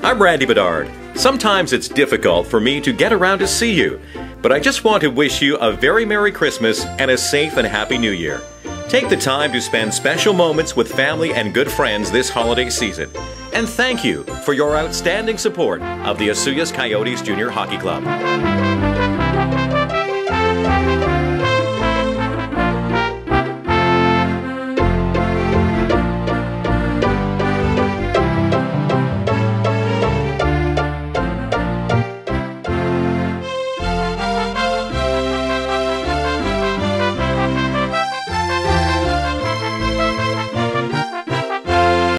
I'm Randy Bedard. Sometimes it's difficult for me to get around to see you, but I just want to wish you a very Merry Christmas and a safe and Happy New Year. Take the time to spend special moments with family and good friends this holiday season. And thank you for your outstanding support of the Osoyoos Coyotes Junior Hockey Club.